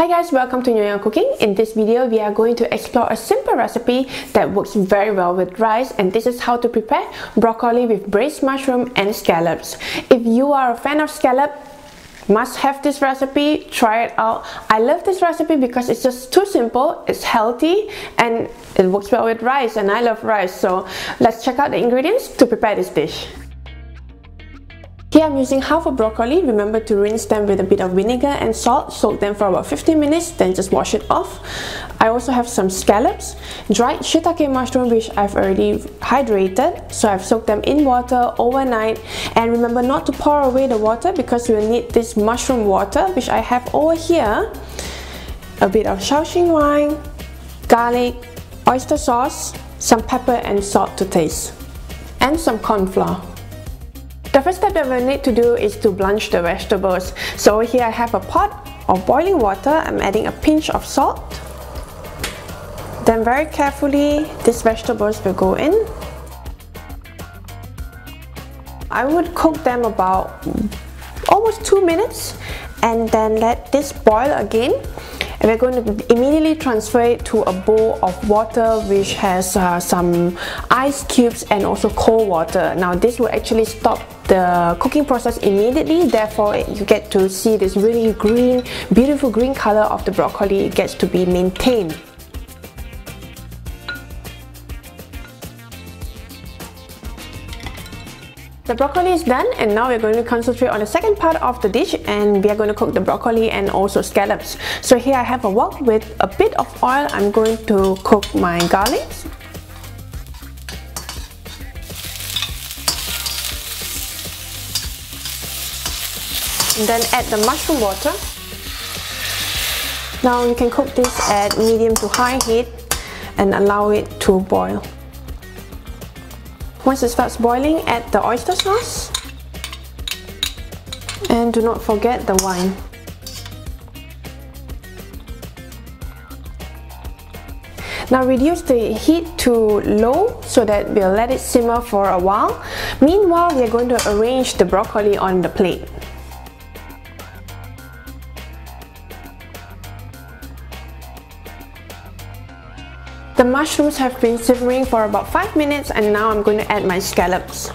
Hi guys, welcome to Nyonya Cooking. In this video, we are going to explore a simple recipe that works very well with rice and this is how to prepare broccoli with braised mushroom and scallops. If you are a fan of scallop, must have this recipe, try it out. I love this recipe because it's just too simple, it's healthy and it works well with rice and I love rice. So let's check out the ingredients to prepare this dish. Here I'm using half a broccoli. Remember to rinse them with a bit of vinegar and salt. Soak them for about 15 minutes, then just wash it off. I also have some scallops, dried shiitake mushroom which I've already hydrated. So I've soaked them in water overnight. And remember not to pour away the water because you'll need this mushroom water which I have over here. A bit of shaoxing wine, garlic, oyster sauce, some pepper and salt to taste, and some corn flour. The first step that we need to do is to blanch the vegetables. So here I have a pot of boiling water. I'm adding a pinch of salt. Then very carefully, these vegetables will go in. I would cook them about almost 2 minutes and then let this boil again and we're going to immediately transfer it to a bowl of water which has uh, some ice cubes and also cold water now this will actually stop the cooking process immediately therefore you get to see this really green beautiful green color of the broccoli it gets to be maintained The broccoli is done and now we're going to concentrate on the second part of the dish and we are going to cook the broccoli and also scallops. So here I have a wok with a bit of oil. I'm going to cook my garlic. Then add the mushroom water. Now you can cook this at medium to high heat and allow it to boil. Once it starts boiling, add the oyster sauce. And do not forget the wine. Now reduce the heat to low so that we'll let it simmer for a while. Meanwhile, we are going to arrange the broccoli on the plate. The mushrooms have been simmering for about 5 minutes and now I'm going to add my scallops.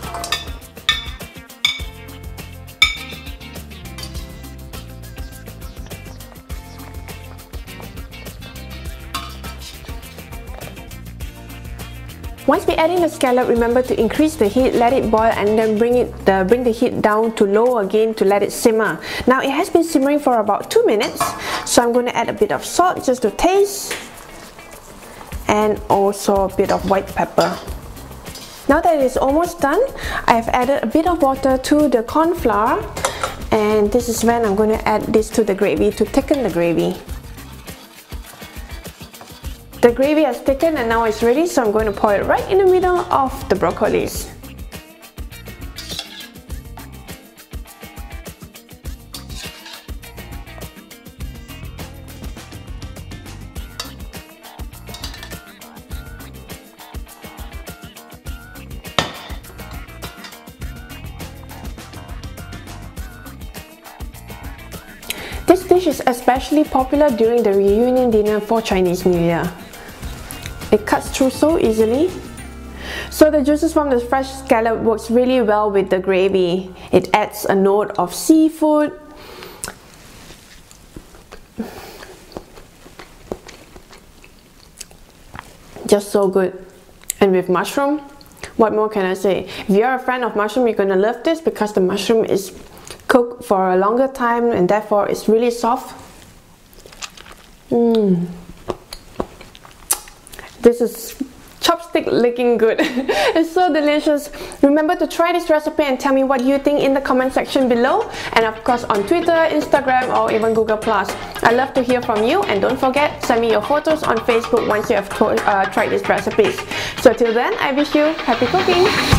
Once we add in the scallop, remember to increase the heat, let it boil and then bring it the, bring the heat down to low again to let it simmer. Now it has been simmering for about 2 minutes, so I'm going to add a bit of salt just to taste and also a bit of white pepper. Now that it is almost done, I've added a bit of water to the corn flour and this is when I'm going to add this to the gravy to thicken the gravy. The gravy has thickened and now it's ready so I'm going to pour it right in the middle of the broccolis. This dish is especially popular during the reunion dinner for Chinese New Year. It cuts through so easily. So the juices from the fresh scallop works really well with the gravy. It adds a note of seafood. Just so good. And with mushroom, what more can I say? If you're a fan of mushroom, you're gonna love this because the mushroom is cook for a longer time and therefore it's really soft. Mm. This is chopstick looking good. it's so delicious. Remember to try this recipe and tell me what you think in the comment section below and of course on Twitter, Instagram or even Google+. I love to hear from you and don't forget send me your photos on Facebook once you have uh, tried these recipes. So till then I wish you happy cooking!